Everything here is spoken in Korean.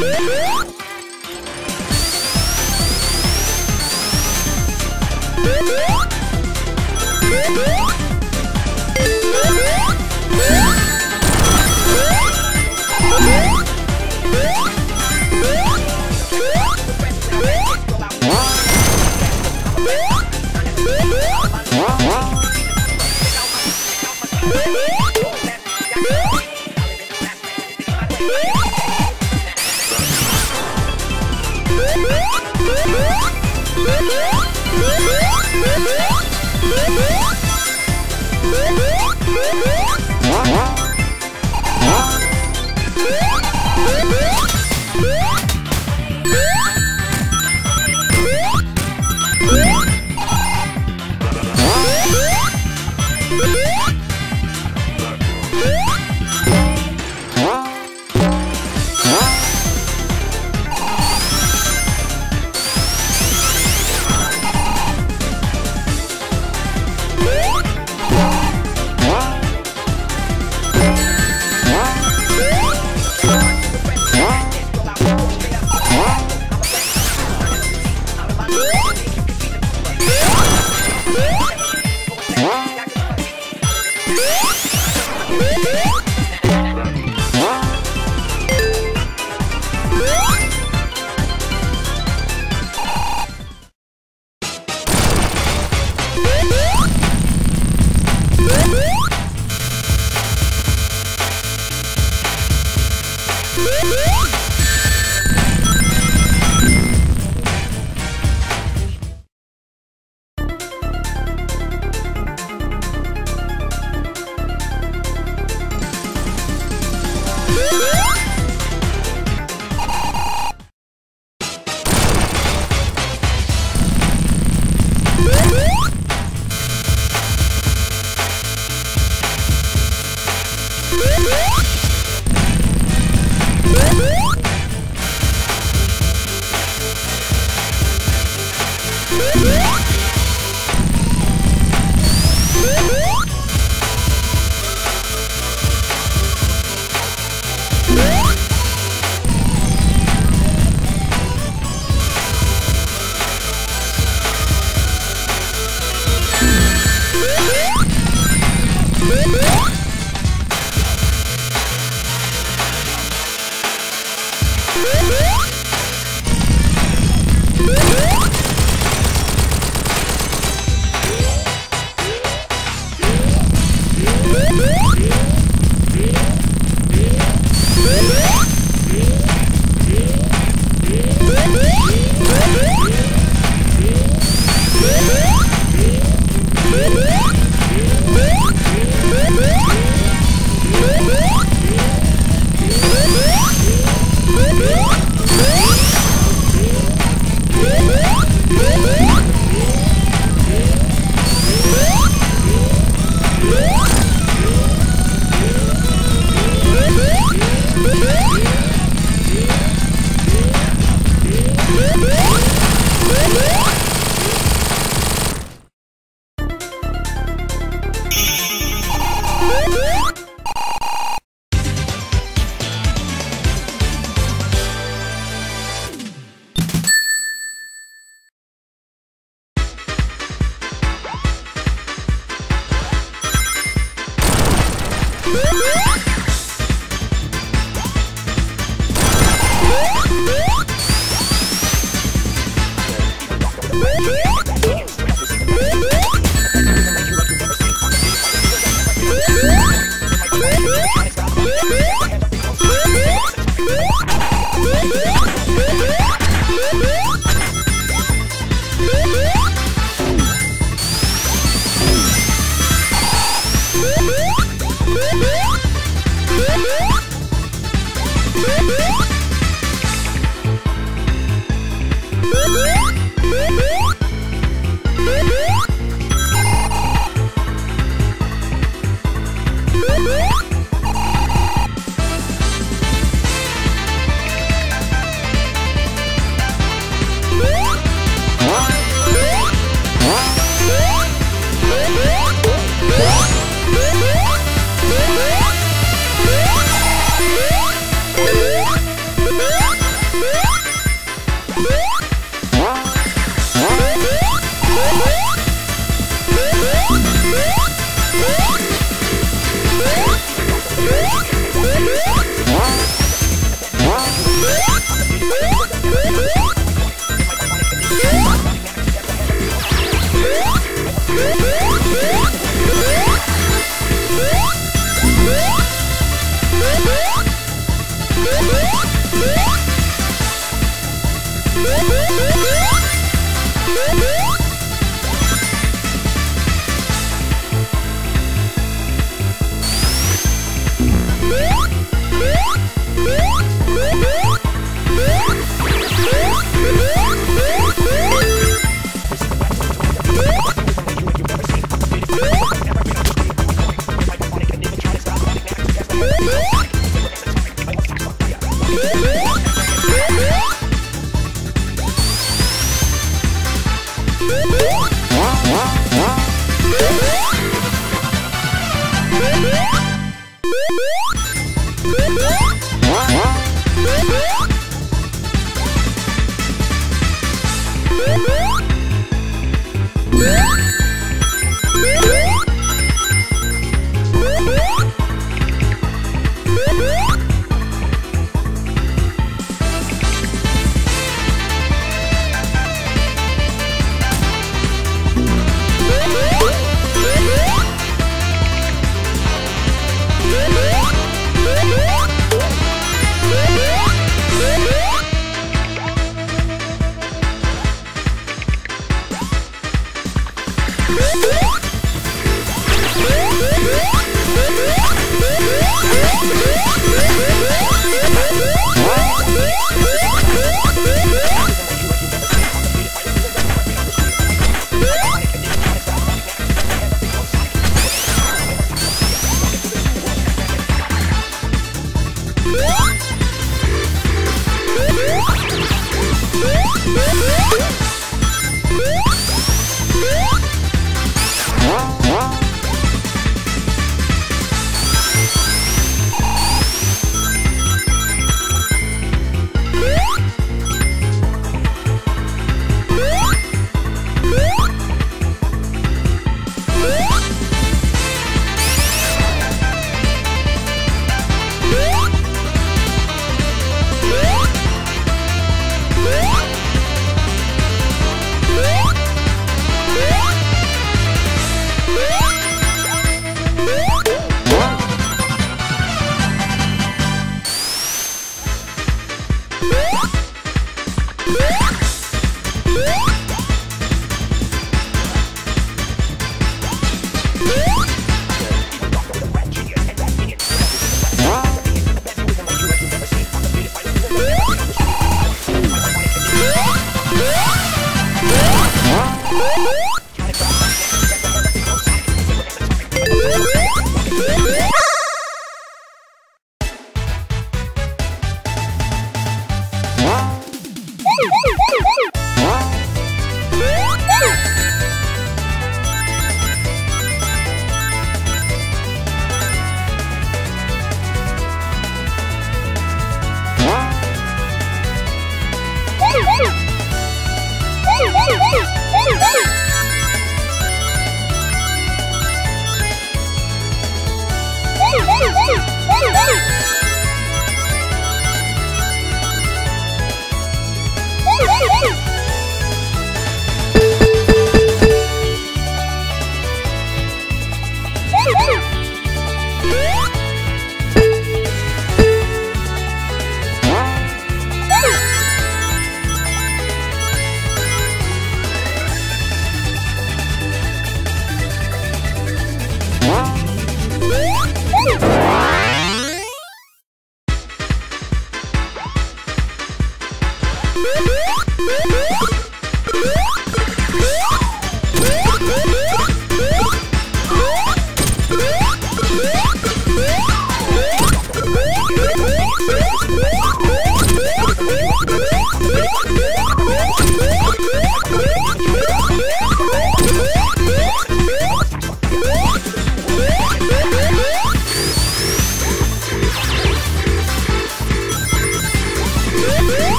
Woo! Woo! Woo! Woo! Woo! Woo! Woo! Woo!